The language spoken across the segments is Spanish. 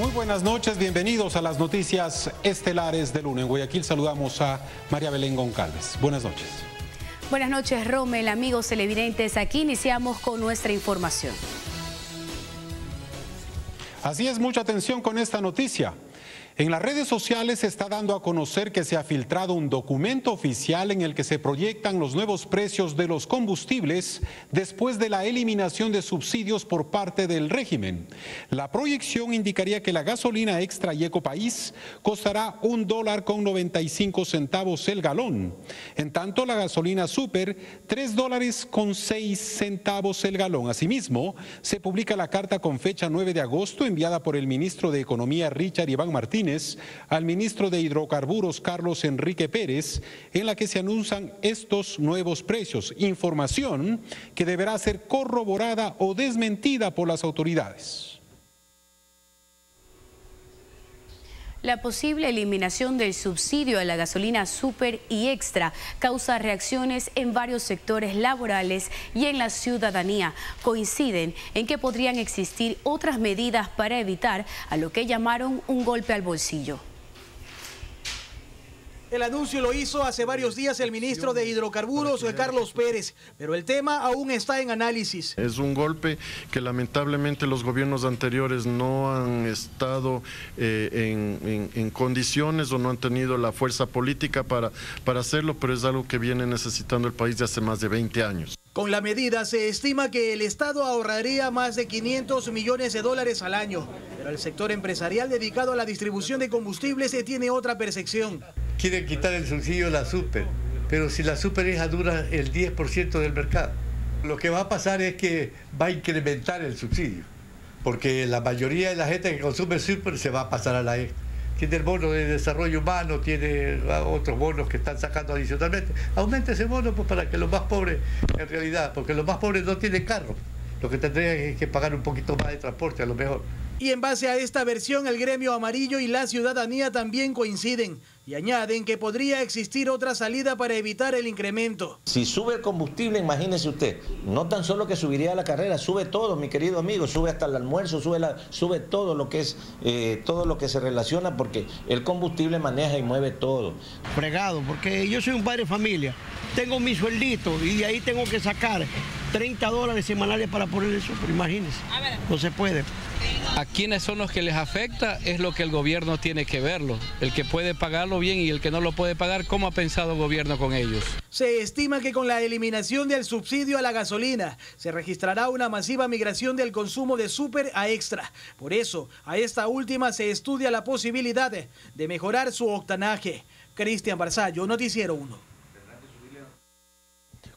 Muy buenas noches, bienvenidos a las noticias estelares de lunes. En Guayaquil saludamos a María Belén Goncalves. Buenas noches. Buenas noches, Rommel, amigos televidentes. Aquí iniciamos con nuestra información. Así es, mucha atención con esta noticia. En las redes sociales se está dando a conocer que se ha filtrado un documento oficial en el que se proyectan los nuevos precios de los combustibles después de la eliminación de subsidios por parte del régimen. La proyección indicaría que la gasolina extra y ecopaís costará un dólar con 95 centavos el galón. En tanto, la gasolina super, tres dólares con seis centavos el galón. Asimismo, se publica la carta con fecha 9 de agosto enviada por el ministro de Economía Richard Iván Martínez al ministro de Hidrocarburos Carlos Enrique Pérez, en la que se anuncian estos nuevos precios, información que deberá ser corroborada o desmentida por las autoridades. La posible eliminación del subsidio a la gasolina super y extra causa reacciones en varios sectores laborales y en la ciudadanía. Coinciden en que podrían existir otras medidas para evitar a lo que llamaron un golpe al bolsillo. El anuncio lo hizo hace varios días el ministro de Hidrocarburos, Carlos Pérez, pero el tema aún está en análisis. Es un golpe que lamentablemente los gobiernos anteriores no han estado eh, en, condiciones o no han tenido la fuerza política para, para hacerlo, pero es algo que viene necesitando el país de hace más de 20 años. Con la medida se estima que el Estado ahorraría más de 500 millones de dólares al año, pero el sector empresarial dedicado a la distribución de combustibles tiene otra percepción quieren quitar el subsidio a la super, pero si la super hija dura el 10% del mercado, lo que va a pasar es que va a incrementar el subsidio, porque la mayoría de la gente que consume super se va a pasar a la E. Tiene el bono de desarrollo humano, tiene otros bonos que están sacando adicionalmente. Aumenta ese bono pues, para que los más pobres, en realidad, porque los más pobres no tienen carro, lo que tendrían es que pagar un poquito más de transporte a lo mejor. Y en base a esta versión, el gremio amarillo y la ciudadanía también coinciden y añaden que podría existir otra salida para evitar el incremento. Si sube el combustible, imagínese usted, no tan solo que subiría la carrera, sube todo, mi querido amigo, sube hasta el almuerzo, sube, la, sube todo lo que es eh, todo lo que se relaciona porque el combustible maneja y mueve todo. Fregado, porque yo soy un padre de familia, tengo mi sueldito y de ahí tengo que sacar 30 dólares semanales para poner eso, pero imagínense, no se puede. A quienes son los que les afecta es lo que el gobierno tiene que verlo. El que puede pagarlo bien y el que no lo puede pagar, ¿cómo ha pensado el gobierno con ellos? Se estima que con la eliminación del subsidio a la gasolina se registrará una masiva migración del consumo de super a extra. Por eso, a esta última se estudia la posibilidad de mejorar su octanaje. Cristian Barzallo, Noticiero 1.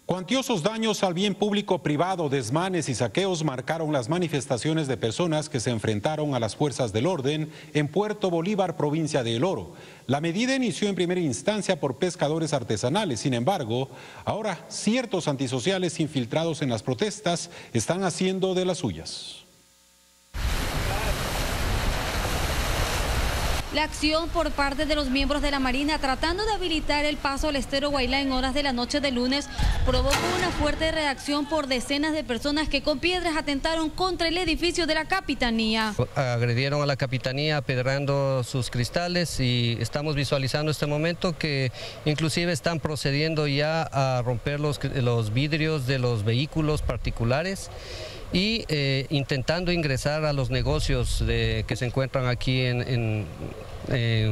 Cuantiosos daños al bien público privado, desmanes y saqueos marcaron las manifestaciones de personas que se enfrentaron a las fuerzas del orden en Puerto Bolívar, provincia de El Oro. La medida inició en primera instancia por pescadores artesanales, sin embargo, ahora ciertos antisociales infiltrados en las protestas están haciendo de las suyas. La acción por parte de los miembros de la Marina tratando de habilitar el paso al estero Guailá en horas de la noche de lunes provocó una fuerte reacción por decenas de personas que con piedras atentaron contra el edificio de la Capitanía. Agredieron a la Capitanía apedrando sus cristales y estamos visualizando este momento que inclusive están procediendo ya a romper los, los vidrios de los vehículos particulares y eh, intentando ingresar a los negocios que se encuentran aquí en,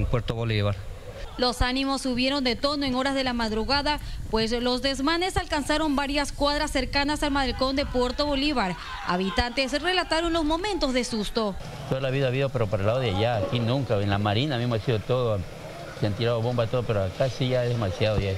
Puerto Bolívar. Los ánimos subieron de tono en horas de la madrugada, pues los desmanes alcanzaron varias cuadras cercanas al malecón de Puerto Bolívar. Habitantes relataron los momentos de susto. Toda la vida ha habido, pero para el lado de allá, aquí nunca, en la marina mismo ha sido todo se han tirado bombas todo, pero acá sí ya es demasiado ya.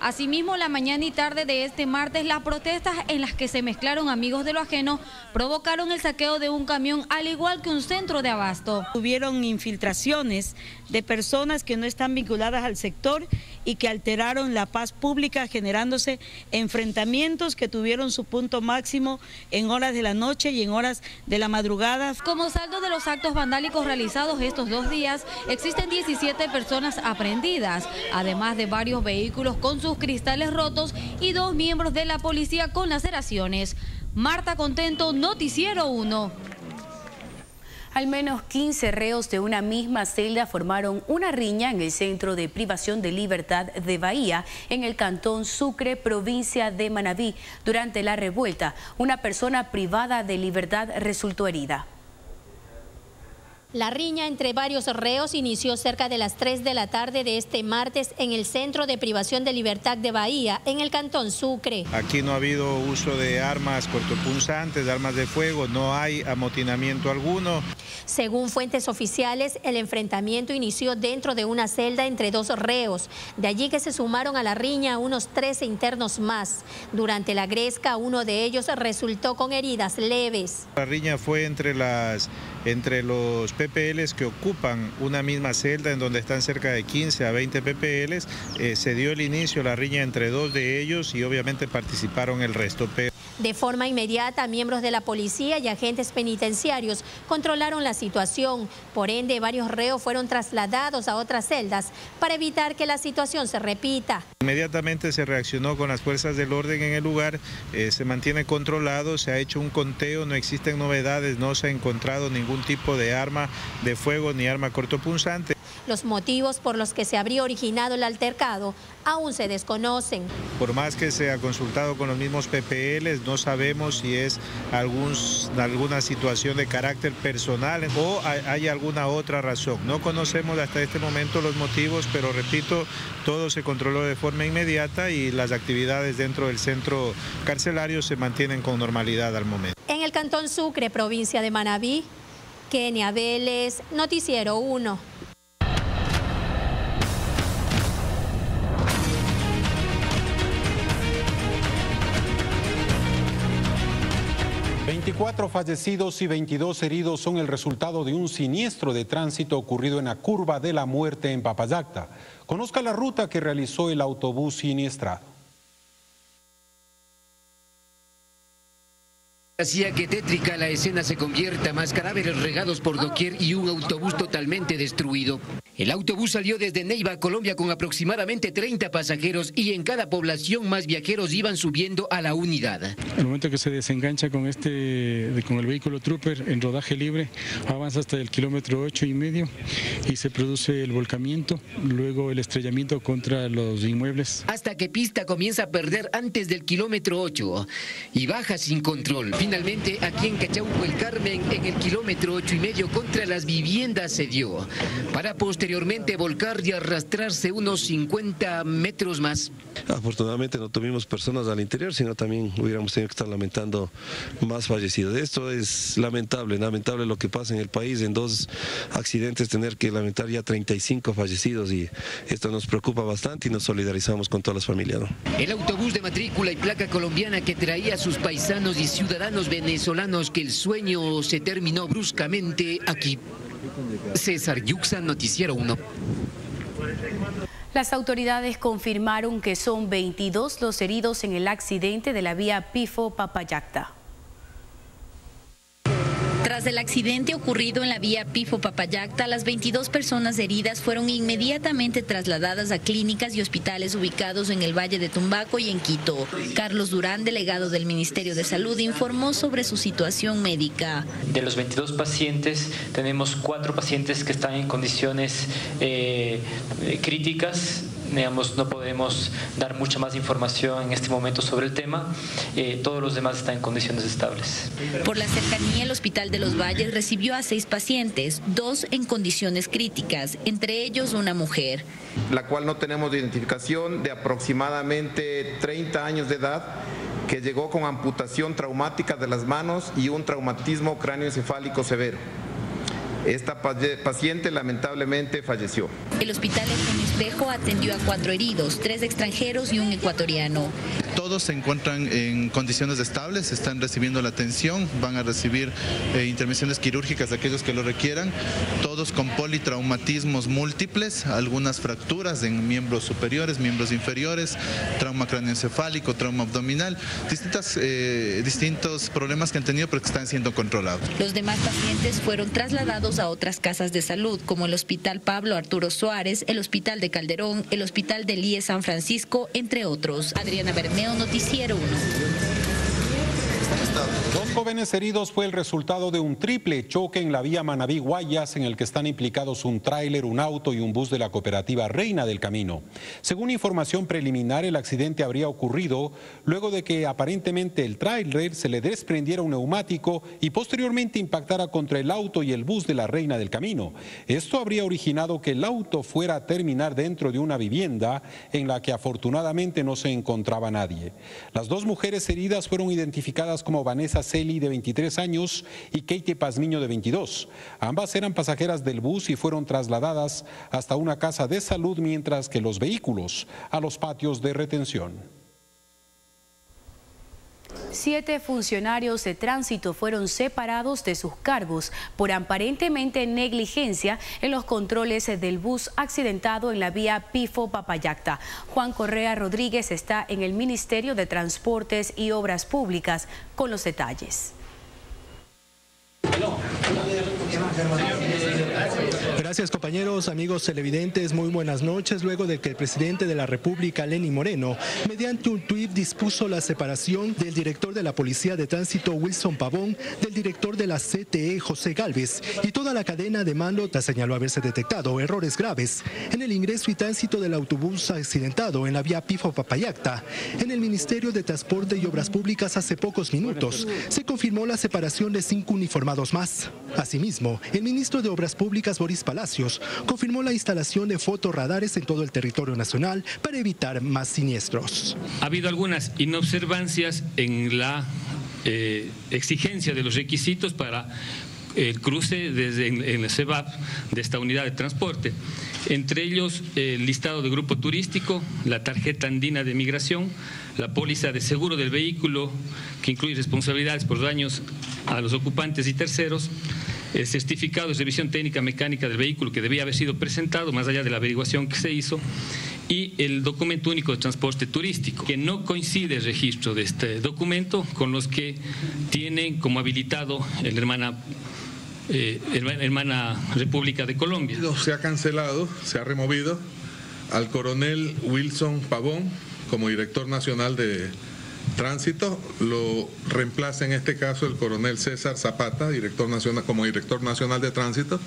Asimismo, la mañana y tarde de este martes, las protestas en las que se mezclaron amigos de lo ajeno provocaron el saqueo de un camión, al igual que un centro de abasto. Tuvieron infiltraciones de personas que no están vinculadas al sector y que alteraron la paz pública generándose enfrentamientos que tuvieron su punto máximo en horas de la noche y en horas de la madrugada. Como saldo de los actos vandálicos realizados estos dos días, existen 17 personas aprendidas, además de varios vehículos con sus cristales rotos y dos miembros de la policía con laceraciones. Marta Contento, Noticiero 1. Al menos 15 reos de una misma celda formaron una riña en el centro de privación de libertad de Bahía, en el cantón Sucre, provincia de Manabí. Durante la revuelta, una persona privada de libertad resultó herida. La riña entre varios reos inició cerca de las 3 de la tarde de este martes en el Centro de Privación de Libertad de Bahía, en el Cantón Sucre. Aquí no ha habido uso de armas cortopunzantes, de armas de fuego, no hay amotinamiento alguno. Según fuentes oficiales, el enfrentamiento inició dentro de una celda entre dos reos. De allí que se sumaron a la riña unos 13 internos más. Durante la gresca, uno de ellos resultó con heridas leves. La riña fue entre, las, entre los PPLs que ocupan una misma celda en donde están cerca de 15 a 20 PPLs. Eh, se dio el inicio la riña entre dos de ellos y obviamente participaron el resto. De forma inmediata, miembros de la policía y agentes penitenciarios controlaron la situación. Por ende, varios reos fueron trasladados a otras celdas para evitar que la situación se repita. Inmediatamente se reaccionó con las fuerzas del orden en el lugar, eh, se mantiene controlado, se ha hecho un conteo, no existen novedades, no se ha encontrado ningún tipo de arma de fuego ni arma cortopunzante. Los motivos por los que se habría originado el altercado aún se desconocen. Por más que se ha consultado con los mismos PPLs, no sabemos si es algún, alguna situación de carácter personal o hay alguna otra razón. No conocemos hasta este momento los motivos, pero repito, todo se controló de forma inmediata y las actividades dentro del centro carcelario se mantienen con normalidad al momento. En el Cantón Sucre, provincia de Manabí, Kenia Vélez, Noticiero 1. 24 fallecidos y 22 heridos son el resultado de un siniestro de tránsito ocurrido en la curva de la muerte en Papayacta. Conozca la ruta que realizó el autobús siniestrado. Hacía que tétrica la escena se convierta, más cadáveres regados por doquier y un autobús totalmente destruido. El autobús salió desde Neiva, Colombia, con aproximadamente 30 pasajeros y en cada población más viajeros iban subiendo a la unidad. El momento que se desengancha con este, con el vehículo Trooper en rodaje libre, avanza hasta el kilómetro 8 y medio y se produce el volcamiento, luego el estrellamiento contra los inmuebles. Hasta que pista comienza a perder antes del kilómetro 8 y baja sin control. Finalmente, aquí en Cachauco, el Carmen, en el kilómetro 8 y medio contra las viviendas se dio. Para posteriormente posteriormente volcar y arrastrarse unos 50 metros más. Afortunadamente no tuvimos personas al interior, sino también hubiéramos tenido que estar lamentando más fallecidos. Esto es lamentable, lamentable lo que pasa en el país, en dos accidentes tener que lamentar ya 35 fallecidos y esto nos preocupa bastante y nos solidarizamos con todas las familias. El autobús de matrícula y placa colombiana que traía a sus paisanos y ciudadanos venezolanos que el sueño se terminó bruscamente aquí. César Yuxa, Noticiero 1. Las autoridades confirmaron que son 22 los heridos en el accidente de la vía Pifo-Papayacta. Tras el accidente ocurrido en la vía Pifo-Papayacta, las 22 personas heridas fueron inmediatamente trasladadas a clínicas y hospitales ubicados en el Valle de Tumbaco y en Quito. Carlos Durán, delegado del Ministerio de Salud, informó sobre su situación médica. De los 22 pacientes, tenemos cuatro pacientes que están en condiciones eh, críticas digamos, no podemos dar mucha más información en este momento sobre el tema. Eh, todos los demás están en condiciones estables. Por la cercanía, el Hospital de los Valles recibió a seis pacientes, dos en condiciones críticas, entre ellos una mujer. La cual no tenemos identificación de aproximadamente 30 años de edad que llegó con amputación traumática de las manos y un traumatismo cráneoencefálico severo. Esta paciente lamentablemente falleció. El hospital en Espejo atendió a cuatro heridos, tres extranjeros y un ecuatoriano. Todos se encuentran en condiciones estables, están recibiendo la atención, van a recibir eh, intervenciones quirúrgicas de aquellos que lo requieran, todos con politraumatismos múltiples, algunas fracturas en miembros superiores, miembros inferiores, trauma craneoencefálico, trauma abdominal, distintas, eh, distintos problemas que han tenido pero que están siendo controlados. Los demás pacientes fueron trasladados a otras casas de salud, como el Hospital Pablo Arturo Suárez, el Hospital de Calderón, el Hospital de Líe San Francisco, entre otros. Adriana Bermeo, Noticiero 1. Dos jóvenes heridos fue el resultado de un triple choque en la vía Manabí-Guayas en el que están implicados un tráiler, un auto y un bus de la cooperativa Reina del Camino. Según información preliminar, el accidente habría ocurrido luego de que aparentemente el tráiler se le desprendiera un neumático y posteriormente impactara contra el auto y el bus de la Reina del Camino. Esto habría originado que el auto fuera a terminar dentro de una vivienda en la que afortunadamente no se encontraba nadie. Las dos mujeres heridas fueron identificadas como Vanessa Celi de 23 años y Katie Pazmiño de 22. Ambas eran pasajeras del bus y fueron trasladadas hasta una casa de salud mientras que los vehículos a los patios de retención. Siete funcionarios de tránsito fueron separados de sus cargos por aparentemente negligencia en los controles del bus accidentado en la vía Pifo-Papayacta. Juan Correa Rodríguez está en el Ministerio de Transportes y Obras Públicas con los detalles. Gracias compañeros, amigos televidentes, muy buenas noches. Luego de que el presidente de la República, Lenín Moreno, mediante un tuit dispuso la separación del director de la Policía de Tránsito, Wilson Pavón, del director de la CTE, José Galvez, y toda la cadena de mando señaló haberse detectado errores graves en el ingreso y tránsito del autobús accidentado en la vía Pifo Papayacta. En el Ministerio de Transporte y Obras Públicas hace pocos minutos se confirmó la separación de cinco uniformados más. Asimismo, el ministro de Obras Públicas, Boris Palacio, confirmó la instalación de fotorradares en todo el territorio nacional para evitar más siniestros. Ha habido algunas inobservancias en la eh, exigencia de los requisitos para el cruce desde en, el CEBAP de esta unidad de transporte. Entre ellos, el listado de grupo turístico, la tarjeta andina de migración, la póliza de seguro del vehículo, que incluye responsabilidades por daños a los ocupantes y terceros, el certificado de revisión técnica mecánica del vehículo que debía haber sido presentado, más allá de la averiguación que se hizo, y el documento único de transporte turístico, que no coincide el registro de este documento con los que tienen como habilitado el hermana eh, hermana República de Colombia. Se ha cancelado, se ha removido al coronel Wilson Pavón como director nacional de Tránsito lo reemplaza en este caso el coronel César Zapata, director nacional, como director nacional de tránsito.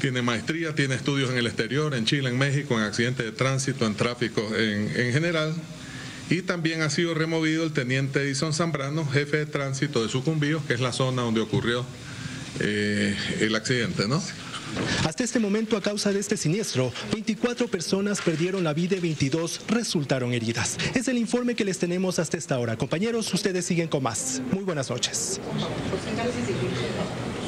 Tiene maestría, tiene estudios en el exterior, en Chile, en México, en accidentes de tránsito, en tráfico en, general. Y también ha sido removido el teniente Edison Zambrano, jefe de tránsito de Sucumbíos, que es la zona donde ocurrió eh, el accidente, ¿no? Hasta este momento, a causa de este siniestro, 24 personas perdieron la vida y 22 resultaron heridas. Es el informe que les tenemos hasta esta hora. Compañeros, ustedes siguen con más. Muy buenas noches.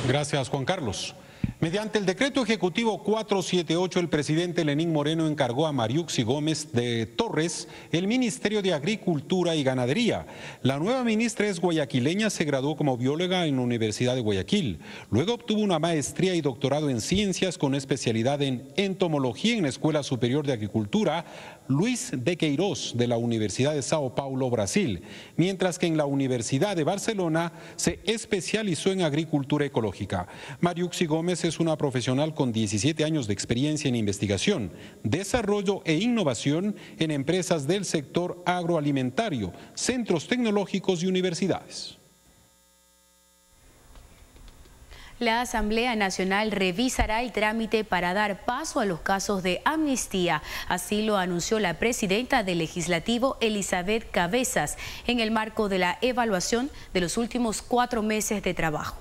Gracias, Juan Carlos. Mediante el decreto ejecutivo 478, el presidente Lenín Moreno encargó a Mariuxi Gómez de Torres el Ministerio de Agricultura y Ganadería. La nueva ministra es guayaquileña, se graduó como bióloga en la Universidad de Guayaquil. Luego obtuvo una maestría y doctorado en ciencias con especialidad en entomología en la Escuela Superior de Agricultura Luis de Queiroz de la Universidad de Sao Paulo, Brasil, mientras que en la Universidad de Barcelona se especializó en agricultura ecológica. Mariuxi Gómez es una profesional con 17 años de experiencia en investigación, desarrollo e innovación en empresas del sector agroalimentario, centros tecnológicos y universidades. La Asamblea Nacional revisará el trámite para dar paso a los casos de amnistía. Así lo anunció la presidenta del Legislativo, Elizabeth Cabezas, en el marco de la evaluación de los últimos cuatro meses de trabajo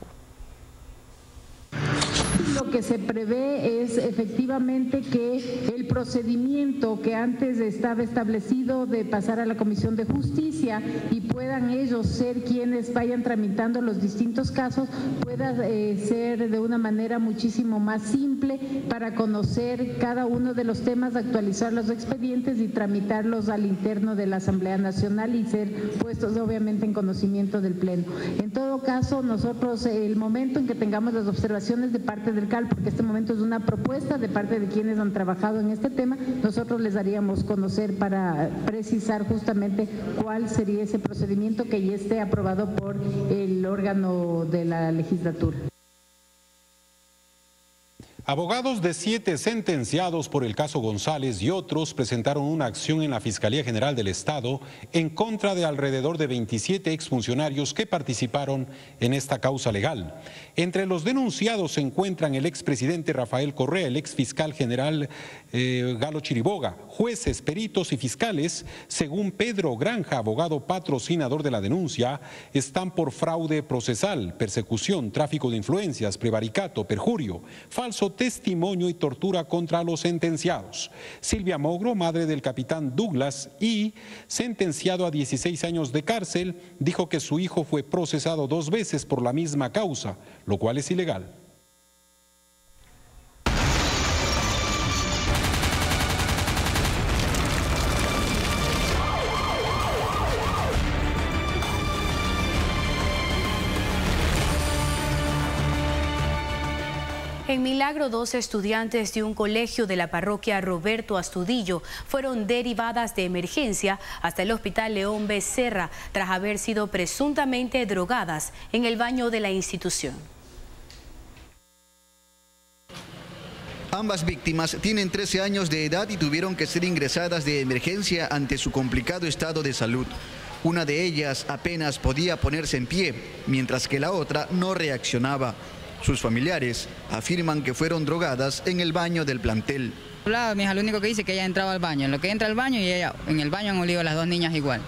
lo que se prevé es efectivamente que el procedimiento que antes estaba establecido de pasar a la Comisión de Justicia y puedan ellos ser quienes vayan tramitando los distintos casos, pueda eh, ser de una manera muchísimo más simple para conocer cada uno de los temas, actualizar los expedientes y tramitarlos al interno de la Asamblea Nacional y ser puestos obviamente en conocimiento del Pleno. En todo caso, nosotros el momento en que tengamos las observaciones de parte del porque este momento es una propuesta de parte de quienes han trabajado en este tema. Nosotros les daríamos conocer para precisar justamente cuál sería ese procedimiento que ya esté aprobado por el órgano de la legislatura. Abogados de siete sentenciados por el caso González y otros presentaron una acción en la Fiscalía General del Estado en contra de alrededor de 27 exfuncionarios que participaron en esta causa legal. Entre los denunciados se encuentran el expresidente Rafael Correa, el exfiscal general eh, Galo Chiriboga, jueces, peritos y fiscales, según Pedro Granja, abogado patrocinador de la denuncia, están por fraude procesal, persecución, tráfico de influencias, prevaricato, perjurio, falso testimonio y tortura contra los sentenciados. Silvia Mogro, madre del capitán Douglas y sentenciado a 16 años de cárcel, dijo que su hijo fue procesado dos veces por la misma causa, lo cual es ilegal. En Milagro, dos estudiantes de un colegio de la parroquia Roberto Astudillo fueron derivadas de emergencia hasta el Hospital León Becerra tras haber sido presuntamente drogadas en el baño de la institución. Ambas víctimas tienen 13 años de edad y tuvieron que ser ingresadas de emergencia ante su complicado estado de salud. Una de ellas apenas podía ponerse en pie, mientras que la otra no reaccionaba. Sus familiares afirman que fueron drogadas en el baño del plantel. Mi hija lo único que dice que ella entraba al baño. En lo que entra al baño y ella en el baño han olido las dos niñas igual.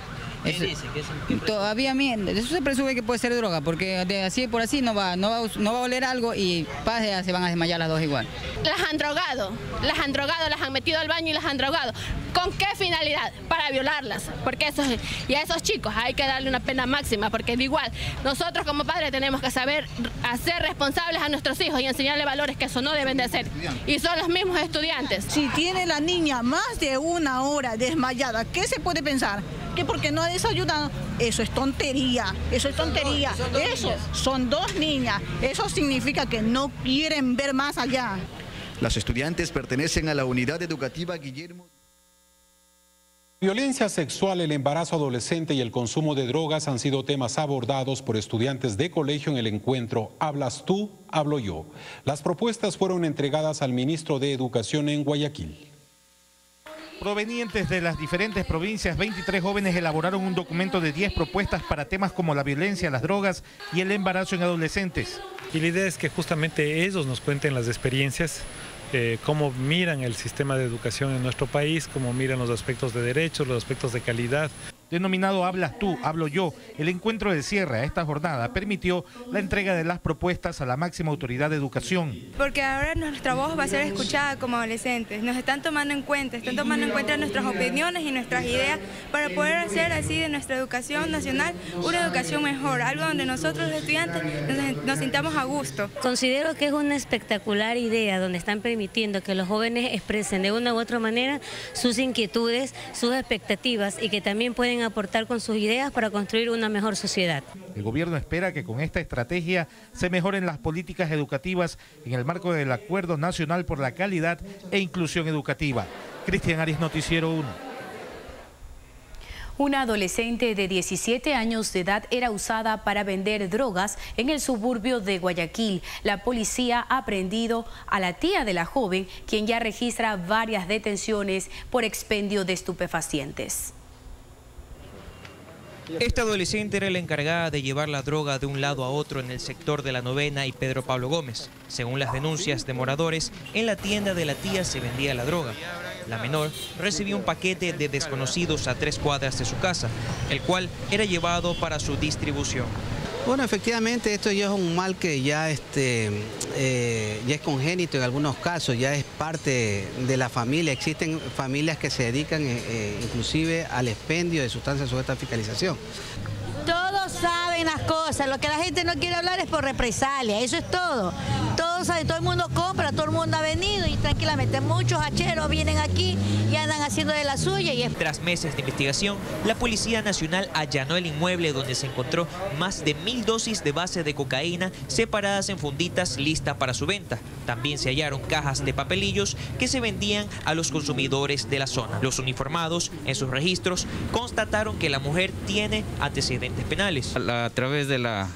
Todavía eso se presume que puede ser droga, porque de así por así no va, no va, no va a oler algo y pase, se van a desmayar las dos igual. Las han drogado, las han drogado, las han metido al baño y las han drogado. ¿Con qué finalidad? Para violarlas. Porque eso, y a esos chicos hay que darle una pena máxima, porque igual nosotros como padres tenemos que saber hacer responsables a nuestros hijos y enseñarles valores que eso no deben de hacer. Y son los mismos estudiantes. Si tiene la niña más de una hora desmayada, ¿qué se puede pensar? Que porque no desayunado, eso es tontería, eso es tontería. Eso son dos niñas, eso significa que no quieren ver más allá. Las estudiantes pertenecen a la unidad educativa Guillermo. Violencia sexual, el embarazo adolescente y el consumo de drogas han sido temas abordados por estudiantes de colegio en el encuentro Hablas tú, hablo yo. Las propuestas fueron entregadas al ministro de Educación en Guayaquil. Provenientes de las diferentes provincias, 23 jóvenes elaboraron un documento de 10 propuestas para temas como la violencia, las drogas y el embarazo en adolescentes. Y la idea es que justamente ellos nos cuenten las experiencias eh, cómo miran el sistema de educación en nuestro país, cómo miran los aspectos de derechos, los aspectos de calidad denominado Hablas tú, hablo yo. El encuentro de cierre a esta jornada permitió la entrega de las propuestas a la máxima autoridad de educación. Porque ahora nuestra voz va a ser escuchada como adolescentes. Nos están tomando en cuenta, están tomando en cuenta nuestras opiniones y nuestras ideas para poder hacer así de nuestra educación nacional una educación mejor, algo donde nosotros los estudiantes nos, nos sintamos a gusto. Considero que es una espectacular idea donde están permitiendo que los jóvenes expresen de una u otra manera sus inquietudes, sus expectativas y que también pueden aportar con sus ideas para construir una mejor sociedad. El gobierno espera que con esta estrategia se mejoren las políticas educativas en el marco del Acuerdo Nacional por la Calidad e Inclusión Educativa. Cristian Aris, Noticiero 1. Una adolescente de 17 años de edad era usada para vender drogas en el suburbio de Guayaquil. La policía ha prendido a la tía de la joven, quien ya registra varias detenciones por expendio de estupefacientes. Esta adolescente era la encargada de llevar la droga de un lado a otro en el sector de la novena y Pedro Pablo Gómez. Según las denuncias de moradores, en la tienda de la tía se vendía la droga. La menor recibió un paquete de desconocidos a tres cuadras de su casa, el cual era llevado para su distribución. Bueno, efectivamente esto ya es un mal que ya, este, eh, ya es congénito en algunos casos, ya es parte de la familia. Existen familias que se dedican eh, eh, inclusive al expendio de sustancias sujetas a fiscalización. Todos saben las cosas, lo que la gente no quiere hablar es por represalia, eso es todo. Todo el mundo compra, todo el mundo ha venido y tranquilamente muchos hacheros vienen aquí y andan haciendo de la suya. Y Tras meses de investigación, la Policía Nacional allanó el inmueble donde se encontró más de mil dosis de base de cocaína separadas en funditas listas para su venta. También se hallaron cajas de papelillos que se vendían a los consumidores de la zona. Los uniformados, en sus registros, constataron que la mujer tiene antecedentes penales. A, través de la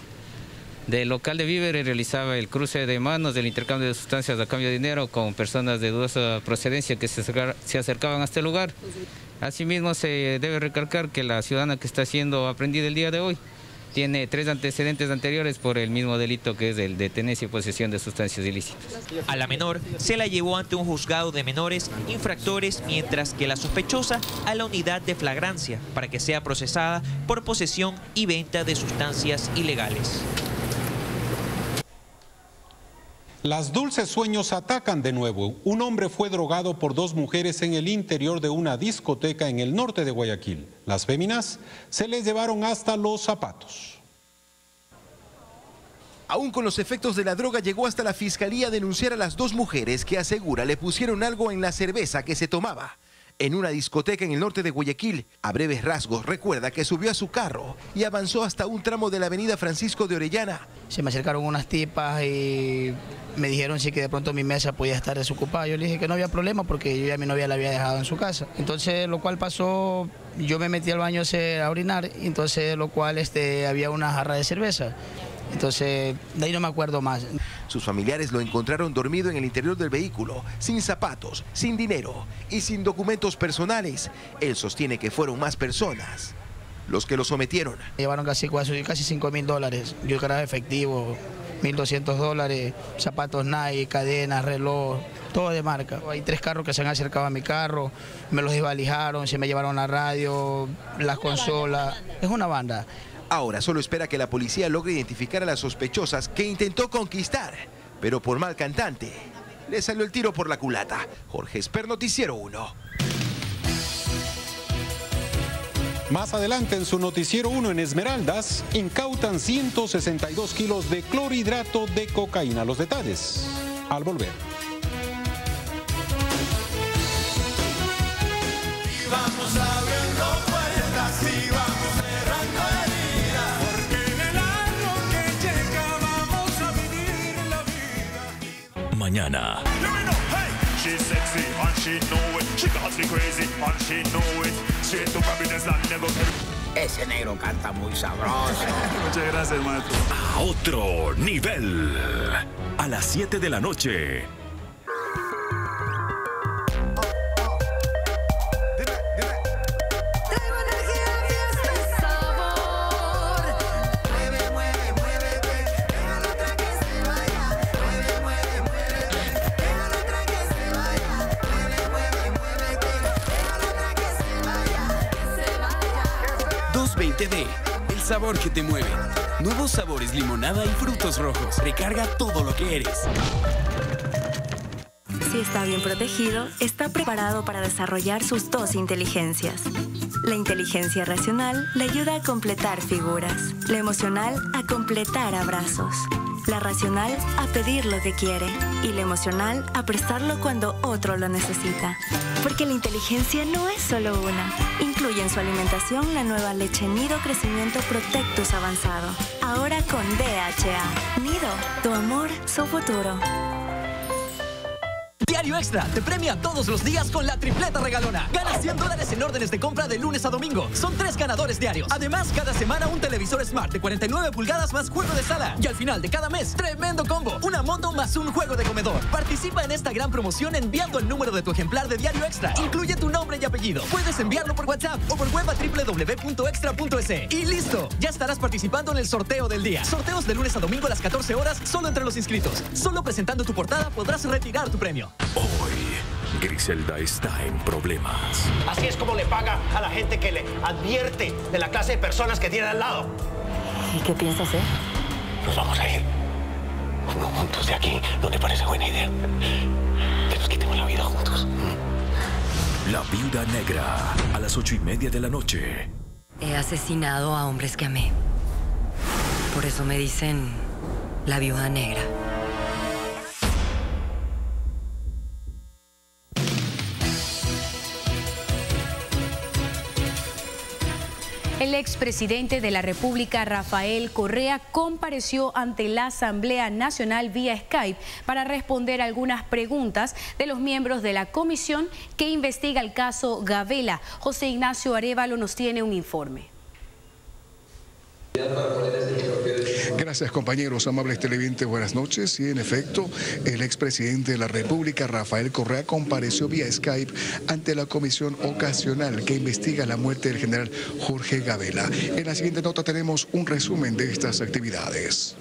del local de víveres realizaba el cruce de manos del intercambio de sustancias a cambio de dinero con personas de dudosa procedencia que se, acercaban a este lugar. Asimismo, se debe recalcar que la ciudadana que está siendo aprendida el día de hoy tiene tres antecedentes anteriores por el mismo delito que es el de tenencia y posesión de sustancias ilícitas. A la menor se la llevó ante un juzgado de menores infractores, mientras que la sospechosa a la unidad de flagrancia para que sea procesada por posesión y venta de sustancias ilegales. Las dulces sueños atacan de nuevo. Un hombre fue drogado por dos mujeres en el interior de una discoteca en el norte de Guayaquil. Las féminas se les llevaron hasta los zapatos. Aún con los efectos de la droga llegó hasta la fiscalía a denunciar a las dos mujeres que asegura le pusieron algo en la cerveza que se tomaba en una discoteca en el norte de Guayaquil. A breves rasgos recuerda que subió a su carro y avanzó hasta un tramo de la avenida Francisco de Orellana. Se me acercaron unas tipas y me dijeron si que de pronto mi mesa podía estar desocupada. Yo le dije que no había problema porque yo ya mi novia la había dejado en su casa. Entonces lo cual pasó, yo me metí al baño a orinar, entonces lo cual este, había una jarra de cerveza. Entonces, de ahí no me acuerdo más. Sus familiares lo encontraron dormido en el interior del vehículo, sin zapatos, sin dinero y sin documentos personales. Él sostiene que fueron más personas los que lo sometieron. Llevaron casi, casi 5 mil dólares. Yo era efectivo, 1.200 dólares, zapatos Nike, cadenas, reloj, todo de marca. Hay tres carros que se han acercado a mi carro, me los desvalijaron, se me llevaron la radio, las consolas. Es una banda. Ahora solo espera que la policía logre identificar a las sospechosas que intentó conquistar, pero por mal cantante. Le salió el tiro por la culata. Jorge Esper, Noticiero 1. Más adelante en su noticiero 1 en Esmeraldas, incautan 162 kilos de clorhidrato de cocaína. Los detalles al volver. Mañana. Ese negro canta muy sabroso. Muchas gracias, maestro. A otro nivel. A las 7 de la noche sabor que te mueve. Nuevos sabores limonada y frutos rojos. Recarga todo lo que eres. Si está bien protegido, está preparado para desarrollar sus dos inteligencias. La inteligencia racional le ayuda a completar figuras, la emocional a completar abrazos, la racional a pedir lo que quiere y la emocional a prestarlo cuando otro lo necesita. Porque la inteligencia no es solo una. Incluye en su alimentación la nueva leche Nido Crecimiento Protectus Avanzado. Ahora con DHA. Nido, tu amor, su futuro. Diario Extra te premia todos los días con la tripleta regalona. Gana 100 dólares en órdenes de compra de lunes a domingo. Son tres ganadores diarios. Además, cada semana un televisor Smart de 49 pulgadas más juego de sala. Y al final de cada mes, tremendo combo. Una moto más un juego de comedor. Participa en esta gran promoción enviando el número de tu ejemplar de Diario Extra. Incluye tu nombre y apellido. Puedes enviarlo por WhatsApp o por web a www.extra.es. Y listo, ya estarás participando en el sorteo del día. Sorteos de lunes a domingo a las 14 horas solo entre los inscritos. Solo presentando tu portada podrás retirar tu premio. Hoy, Griselda está en problemas. Así es como le paga a la gente que le advierte de la clase de personas que tiene al lado. ¿Y qué piensas hacer? Nos vamos a ir juntos de aquí. ¿No te parece buena idea? Que nos quitemos la vida juntos. La viuda negra, a las ocho y media de la noche. He asesinado a hombres que amé. Por eso me dicen la viuda negra. El expresidente de la República, Rafael Correa, compareció ante la Asamblea Nacional vía Skype para responder algunas preguntas de los miembros de la comisión que investiga el caso Gavela. José Ignacio Arevalo nos tiene un informe. Gracias compañeros, amables televidentes, buenas noches. Y en efecto, el expresidente de la República, Rafael Correa, compareció vía Skype ante la comisión ocasional que investiga la muerte del general Jorge Gabela. En la siguiente nota tenemos un resumen de estas actividades.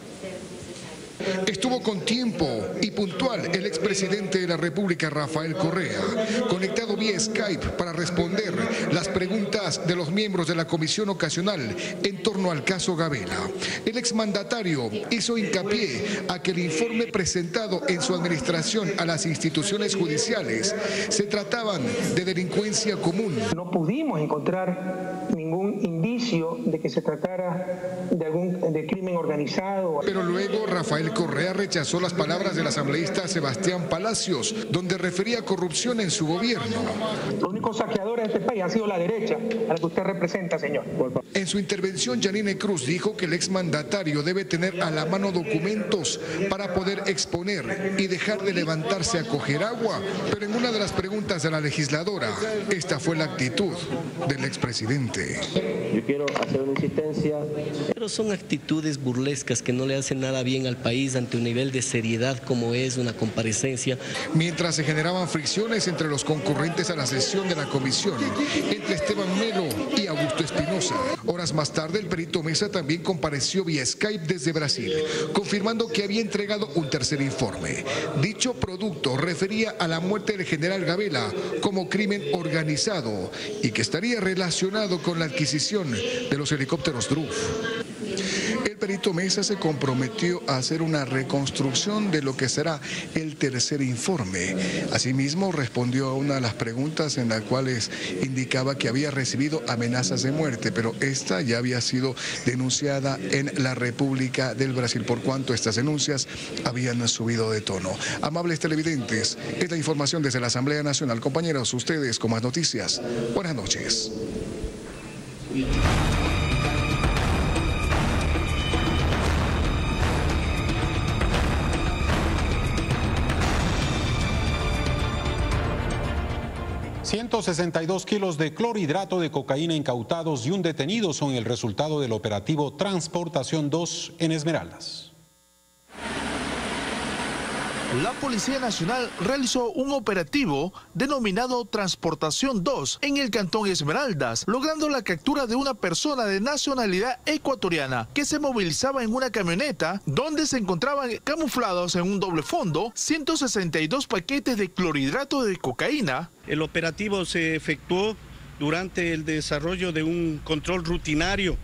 Estuvo con tiempo y puntual el expresidente de la República, Rafael Correa, conectado vía Skype para responder las preguntas de los miembros de la comisión ocasional en torno al caso Gabela. El exmandatario hizo hincapié a que el informe presentado en su administración a las instituciones judiciales se trataban de delincuencia común. No pudimos encontrar ningún indicio de que se tratara de algún de crimen organizado. Pero luego Rafael Correa rechazó las palabras del asambleísta Sebastián Palacios, donde refería corrupción en su gobierno. Los únicos saqueadores de este país ha sido la derecha, a la que usted representa, señor. En su intervención, Janine Cruz dijo que el exmandatario debe tener a la mano documentos para poder exponer y dejar de levantarse a coger agua. Pero en una de las preguntas de la legisladora, esta fue la actitud del expresidente. Yo quiero hacer una insistencia. Pero son actitudes burlescas que no le hacen nada bien al país ante un nivel de seriedad como es una comparecencia. Mientras se generaban fricciones entre los concurrentes a la sesión de la comisión, entre Esteban Melo y Augusto Espinosa. Horas más tarde, el perito Mesa también compareció vía Skype desde Brasil, confirmando que había entregado un tercer informe. Dicho producto refería a la muerte del general Gabela como crimen organizado y que estaría relacionado con la adquisición de los helicópteros DRUF. El perito Mesa se comprometió a hacer una reconstrucción de lo que será el tercer informe. Asimismo, respondió a una de las preguntas en las cuales indicaba que había recibido amenazas de muerte, pero esta ya había sido denunciada en la República del Brasil, por cuanto estas denuncias habían subido de tono. Amables televidentes, esta información desde la Asamblea Nacional. Compañeros, ustedes con más noticias. Buenas noches. 162 kilos de clorhidrato de cocaína incautados y un detenido son el resultado del operativo Transportación 2 en Esmeraldas. La Policía Nacional realizó un operativo denominado Transportación 2 en el Cantón Esmeraldas, logrando la captura de una persona de nacionalidad ecuatoriana que se movilizaba en una camioneta donde se encontraban camuflados en un doble fondo 162 paquetes de clorhidrato de cocaína. El operativo se efectuó durante el desarrollo de un control rutinario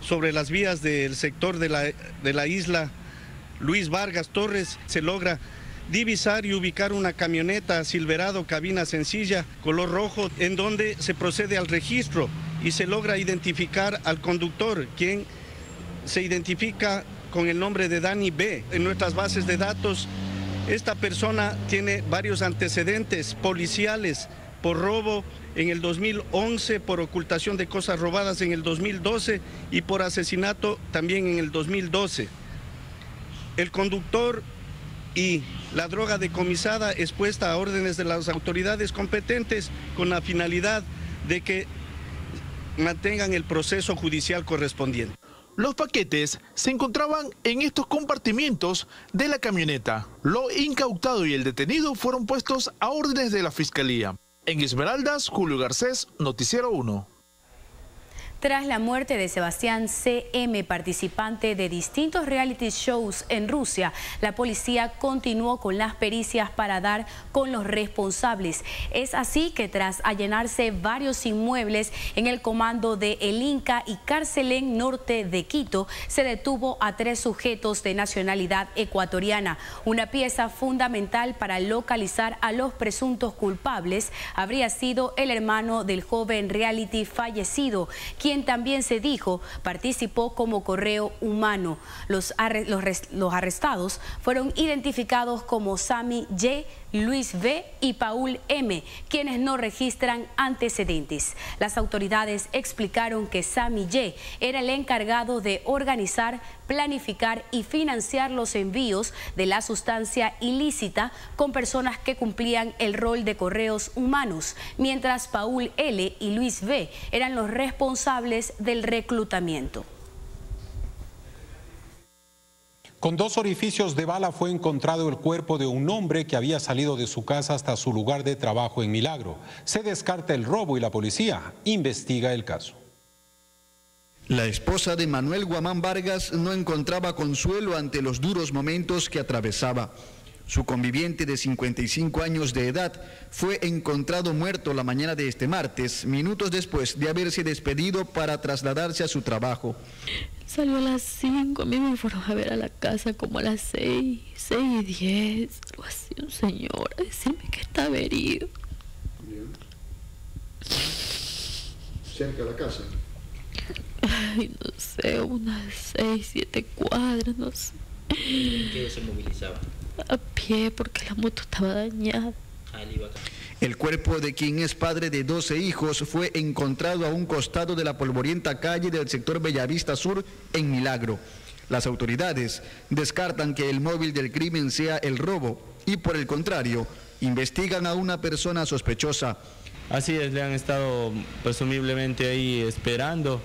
sobre las vías del sector de la, de la isla Luis Vargas Torres se logra divisar y ubicar una camioneta Silverado cabina sencilla color rojo en donde se procede al registro y se logra identificar al conductor quien se identifica con el nombre de Dani B. En nuestras bases de datos esta persona tiene varios antecedentes policiales por robo en el 2011, por ocultación de cosas robadas en el 2012 y por asesinato también en el 2012 el conductor y la droga decomisada expuesta a órdenes de las autoridades competentes con la finalidad de que mantengan el proceso judicial correspondiente. Los paquetes se encontraban en estos compartimientos de la camioneta. Lo incautado y el detenido fueron puestos a órdenes de la Fiscalía. En Esmeraldas, Julio Garcés, Noticiero 1. Tras la muerte de Sebastián CM, participante de distintos reality shows en Rusia, la policía continuó con las pericias para dar con los responsables. Es así que tras allanarse varios inmuebles en el comando de El Inca y Carcelén Norte de Quito, se detuvo a tres sujetos de nacionalidad ecuatoriana. Una pieza fundamental para localizar a los presuntos culpables habría sido el hermano del joven reality fallecido, quien también se dijo participó como correo humano. Los, los, arrestados fueron identificados como Sami Y, Luis B y Paul M, quienes no registran antecedentes. Las autoridades explicaron que Sami Y era el encargado de organizar, planificar y financiar los envíos de la sustancia ilícita con personas que cumplían el rol de correos humanos, mientras Paul L y Luis B eran los responsables del reclutamiento. Con dos orificios de bala fue encontrado el cuerpo de un hombre que había salido de su casa hasta su lugar de trabajo en Milagro. Se descarta el robo y la policía investiga el caso. La esposa de Manuel Guamán Vargas no encontraba consuelo ante los duros momentos que atravesaba. Su conviviente de 55 años de edad fue encontrado muerto la mañana de este martes, minutos después de haberse despedido para trasladarse a su trabajo. Salió a las 5, a mí me fueron a ver a la casa como a las 6, 6 y 10, algo así, un señor a decirme que estaba herido. ¿Cerca de la casa? Ay, no sé, unas 6, 7 cuadras, no sé. ¿En qué se movilizaba? A pie, porque la moto estaba dañada. Ah, él iba a El cuerpo de quien es padre de 12 hijos fue encontrado a un costado de la polvorienta calle del sector Bellavista Sur en Milagro. Las autoridades descartan que el móvil del crimen sea el robo y por el contrario, investigan a una persona sospechosa. Así es, le han estado presumiblemente ahí esperando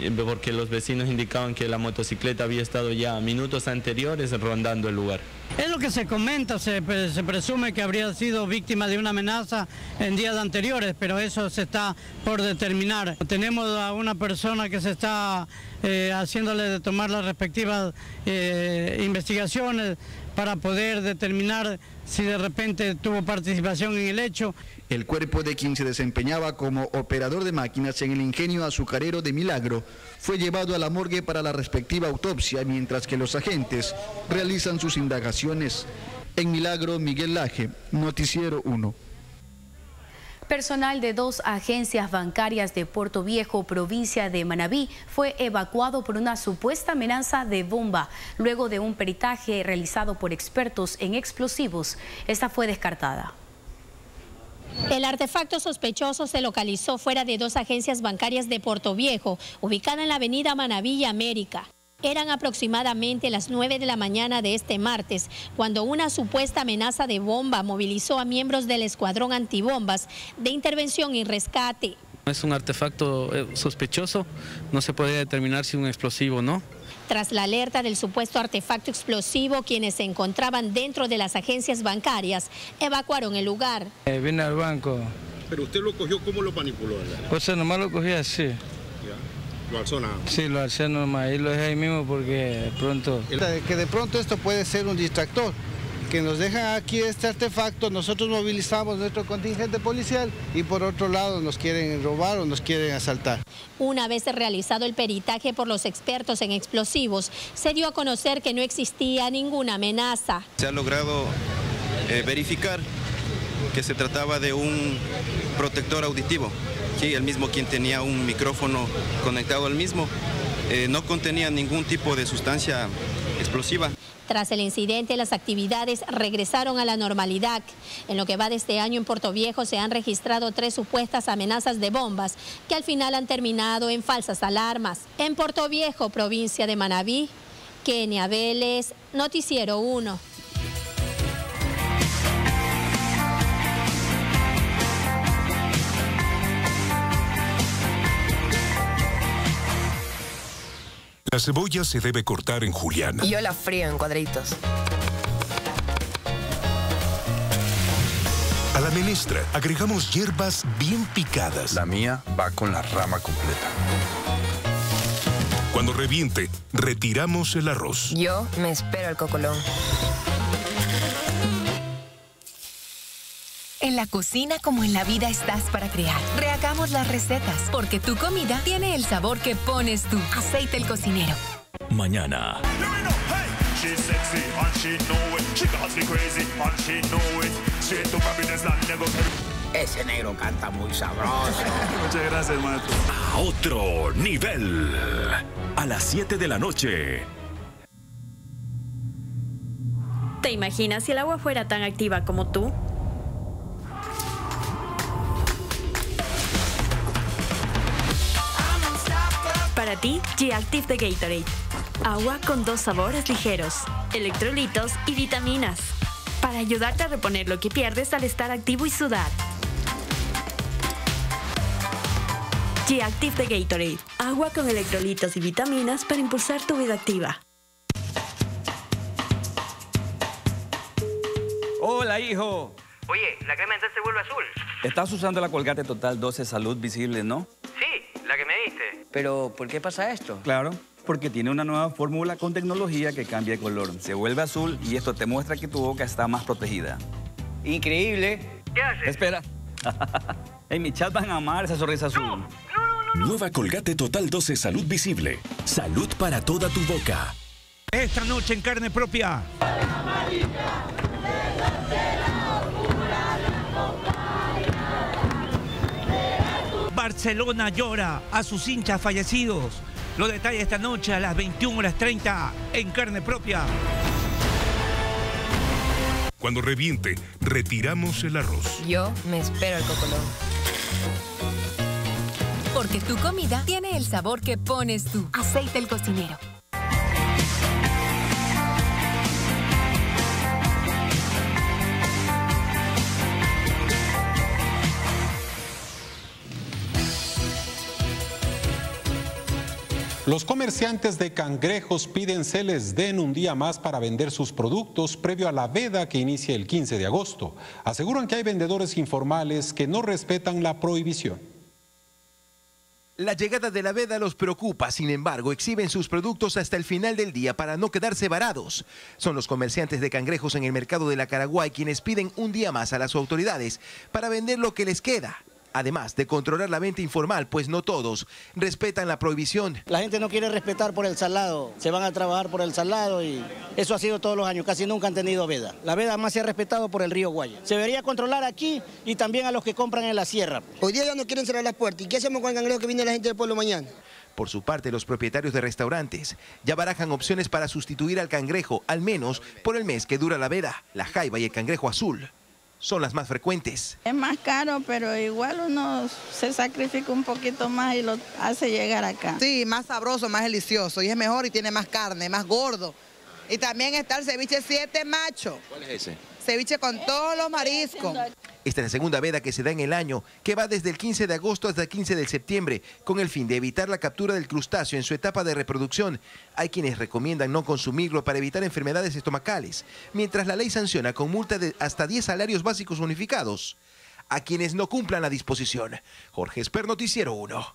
eh, porque los vecinos indicaban que la motocicleta había estado ya minutos anteriores rondando el lugar. Es lo que se comenta, se, presume que habría sido víctima de una amenaza en días anteriores, pero eso se está por determinar. Tenemos a una persona que se está eh, haciéndole de tomar las respectivas eh, investigaciones para poder determinar si de repente tuvo participación en el hecho. El cuerpo de quien se desempeñaba como operador de máquinas en el ingenio azucarero de Milagro fue llevado a la morgue para la respectiva autopsia, mientras que los agentes realizan sus indagaciones. En Milagro, Miguel Laje, Noticiero 1. Personal de dos agencias bancarias de Puerto Viejo, provincia de Manabí, fue evacuado por una supuesta amenaza de bomba. Luego de un peritaje realizado por expertos en explosivos, esta fue descartada. El artefacto sospechoso se localizó fuera de dos agencias bancarias de Puerto Viejo, ubicada en la avenida y América. Eran aproximadamente las 9 de la mañana de este martes, cuando una supuesta amenaza de bomba movilizó a miembros del escuadrón antibombas de intervención y rescate. Es un artefacto eh, sospechoso, no se puede determinar si un explosivo o no. Tras la alerta del supuesto artefacto explosivo, quienes se encontraban dentro de las agencias bancarias evacuaron el lugar. Eh, vine al banco. ¿Pero usted lo cogió, cómo lo manipuló? Pues nomás lo cogí así. ¿Lo alzó nada? Sí, lo alcé nomás y lo dejé ahí mismo porque de pronto... Que de pronto esto puede ser un distractor que nos dejan aquí este artefacto, nosotros movilizamos nuestro contingente policial y por otro lado nos quieren robar o nos quieren asaltar. Una vez realizado el peritaje por los expertos en explosivos, se dio a conocer que no existía ninguna amenaza. Se ha logrado eh, verificar que se trataba de un protector auditivo, sí, el mismo quien tenía un micrófono conectado al mismo, eh, no contenía ningún tipo de sustancia Tras el incidente, las actividades regresaron a la normalidad. En lo que va de este año en Puerto Viejo se han registrado tres supuestas amenazas de bombas que al final han terminado en falsas alarmas. En Puerto Viejo, provincia de Manabí, Kenia Vélez, Noticiero 1. La cebolla se debe cortar en juliana. Y yo la frío en cuadritos. A la menestra agregamos hierbas bien picadas. La mía va con la rama completa. Cuando reviente, retiramos el arroz. Yo me espero el cocolón. En la cocina como en la vida estás para crear. Rehagamos las recetas, porque tu comida tiene el sabor que pones tú. Aceite el cocinero. Mañana. Ese negro canta muy sabroso. Muchas gracias, maestro. A otro nivel. A las 7 de la noche. ¿Te imaginas si el agua fuera tan activa como tú? Para ti, G-Active de Gatorade. Agua con dos sabores ligeros, electrolitos y vitaminas. Para ayudarte a reponer lo que pierdes al estar activo y sudar. G-Active de Gatorade. Agua con electrolitos y vitaminas para impulsar tu vida activa. Hola, hijo. Oye, la crema dental se vuelve azul. Estás usando la Colgate Total 12 Salud Visible, ¿no? Sí la que me diste. Pero, ¿por qué pasa esto? Claro, porque tiene una nueva fórmula con tecnología que cambia de color. Se vuelve azul y esto te muestra que tu boca está más protegida. Increíble. ¿Qué haces? Espera. en mi chat van a amar esa sonrisa azul. Nueva Colgate Total 12 Salud Visible. Salud para toda tu boca. Esta noche en carne propia. Barcelona llora a sus hinchas fallecidos. Los detalles esta noche a las 21 horas 30 en carne propia. Cuando reviente, retiramos el arroz. Yo me espero al cocolón. Porque tu comida tiene el sabor que pones tú. Aceite el cocinero. Los comerciantes de cangrejos piden se les den un día más para vender sus productos previo a la veda que inicia el 15 de agosto. Aseguran que hay vendedores informales que no respetan la prohibición. La llegada de la veda los preocupa, sin embargo, exhiben sus productos hasta el final del día para no quedarse varados. Son los comerciantes de cangrejos en el mercado de la Caraguay quienes piden un día más a las autoridades para vender lo que les queda. Además de controlar la venta informal, pues no todos respetan la prohibición. La gente no quiere respetar por el salado, se van a trabajar por el salado y eso ha sido todos los años, casi nunca han tenido veda. La veda más se ha respetado por el río Guaya. Se debería controlar aquí y también a los que compran en la sierra. Hoy día ya no quieren cerrar las puertas. ¿Y qué hacemos con el cangrejo que viene la gente del pueblo mañana? Por su parte, los propietarios de restaurantes ya barajan opciones para sustituir al cangrejo, al menos por el mes que dura la veda, la jaiba y el cangrejo azul son las más frecuentes. Es más caro, pero igual uno se sacrifica un poquito más y lo hace llegar acá. Sí, más sabroso, más delicioso y es mejor y tiene más carne, más gordo. Y también está el ceviche 7 macho. ¿Cuál es ese? Ceviche con todos los mariscos. Esta es la segunda veda que se da en el año, que va desde el 15 de agosto hasta el 15 de septiembre, con el fin de evitar la captura del crustáceo en su etapa de reproducción. Hay quienes recomiendan no consumirlo para evitar enfermedades estomacales, mientras la ley sanciona con multa de hasta 10 salarios básicos unificados a quienes no cumplan la disposición. Jorge Esper, Noticiero 1.